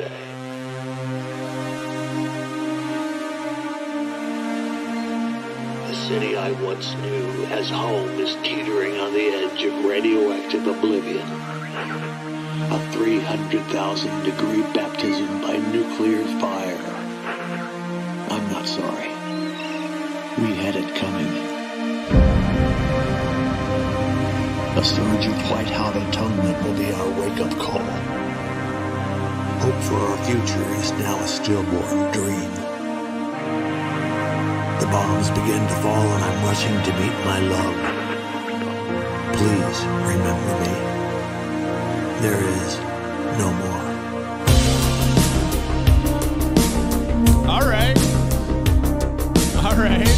say. The city I once knew as home is teetering on the edge of radioactive oblivion. A 300,000 degree baptism by nuclear fire. I'm not sorry. We had it coming. A surge of white hot atonement will be our wake-up call. For our future is now a stillborn dream. The bombs begin to fall and I'm rushing to meet my love. Please remember me. There is no more. All right. All right.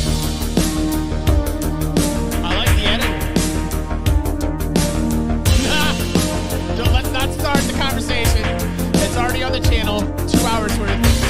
I like the editing. Don't, let's start the conversation. Channel. Two hours worth.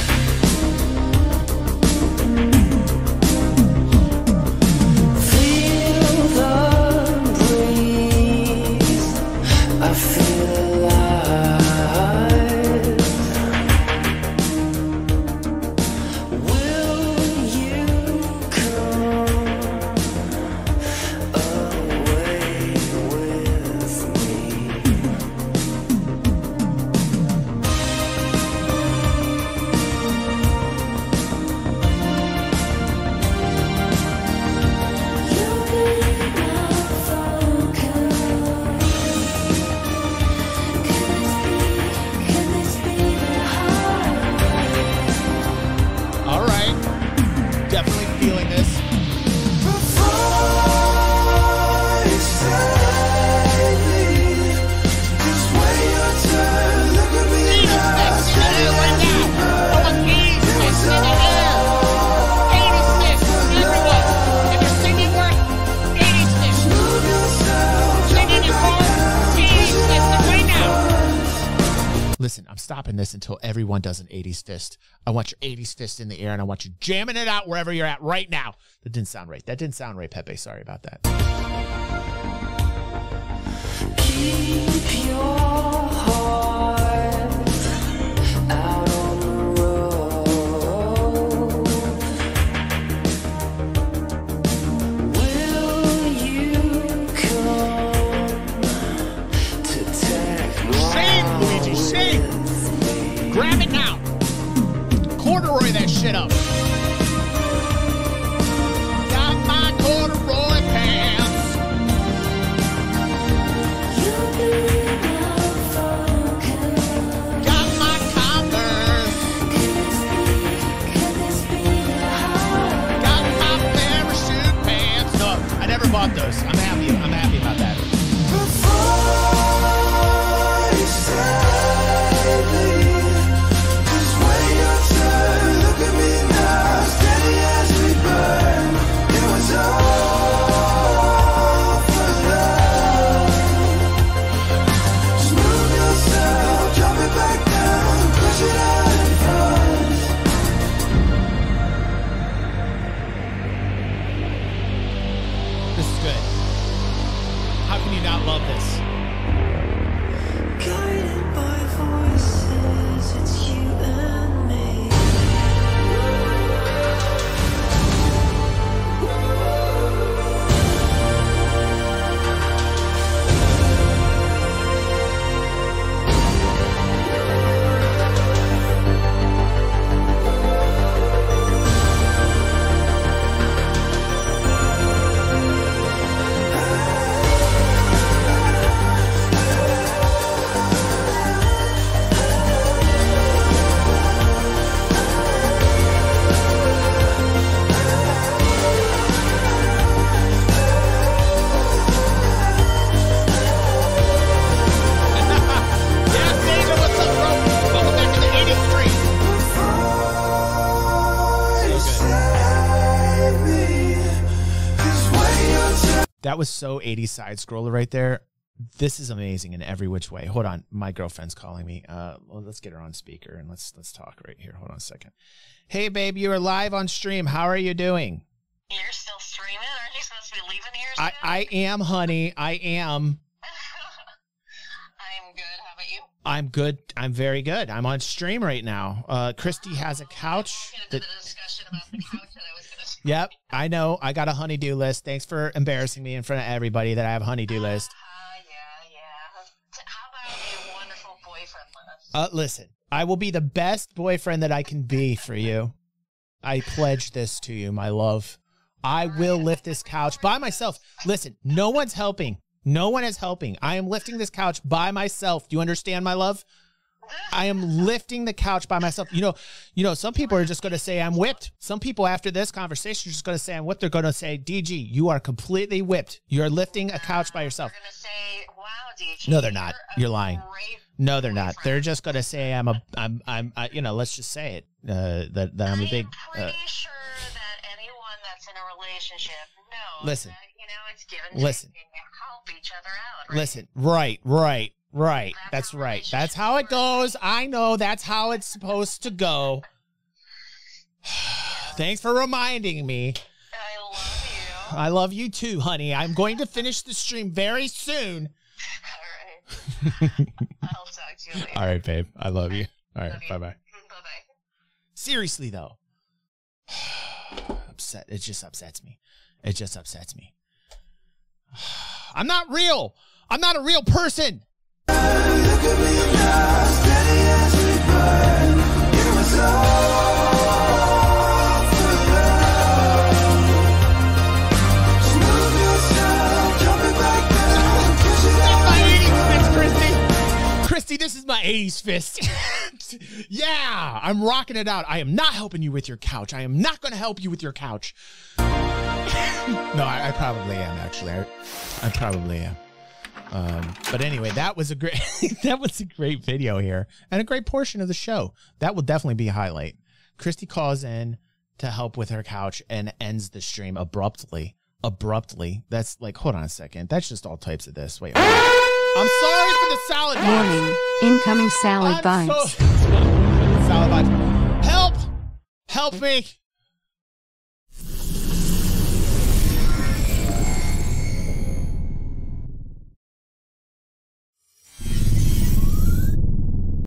Listen, I'm stopping this until everyone does an 80s fist. I want your 80s fist in the air and I want you jamming it out wherever you're at right now. That didn't sound right. That didn't sound right, Pepe. Sorry about that. Happy. I'm happy about that. This is good. Can you not love this? Guided by voices, it's you That was so 80s side scroller right there. This is amazing in every which way. Hold on, my girlfriend's calling me. Uh, well, let's get her on speaker and let's let's talk right here. Hold on a second. Hey, babe, you are live on stream. How are you doing? You're still streaming? Aren't you supposed to be leaving here I soon? I am, honey. I am. I'm good. How about you? I'm good. I'm very good. I'm on stream right now. Uh, Kristi has a couch that Yep, I know. I got a honeydew list. Thanks for embarrassing me in front of everybody that I have a honeydew list. Ah, yeah, yeah. How about a wonderful boyfriend list? Uh, listen, I will be the best boyfriend that I can be for you. I pledge this to you, my love. I will lift this couch by myself. Listen, no one's helping. No one is helping. I am lifting this couch by myself. Do you understand, my love? I am lifting the couch by myself. You know, you know, some people are just going to say I'm whipped. Some people after this conversation are just going to say I'm whipped. They're going to say, "DG, you are completely whipped. You're lifting a couch by yourself." Say, "Wow, DJ." No, they're not. a You're lying. No, they're not. They're just going to say I'm a I'm I'm I, you know, let's just say it. Uh, that that I'm a big I'm uh, pretty sure that anyone that's in a relationship knows Listen. that, you know, it's give and Listen. take and you help each other out. Right? Listen, right, right, right. That's right. That's how it goes. I know that's how it's supposed to go. Thanks for reminding me. I love you. I love you too, honey. I'm going to finish the stream very soon. All right. I'll talk to you later. All right, babe. I love you. All right, bye bye. Bye-bye. Seriously though. Upset. It just upsets me. It just upsets me. I'm not real. I'm not a real person. This is my 80s fist. yeah, I'm rocking it out. I am not helping you with your couch. I am not going to help you with your couch. no, I, I probably am actually. I, I probably am. Um, but anyway, that was a great that was a great video here and a great portion of the show. That will definitely be a highlight. Kristi calls in to help with her couch and ends the stream abruptly. Abruptly. That's like, hold on a second. That's just all types of this. Wait. I'm sorry for the salad box. Warning, incoming salad I'm bites. so- salad bites. Help! Help me!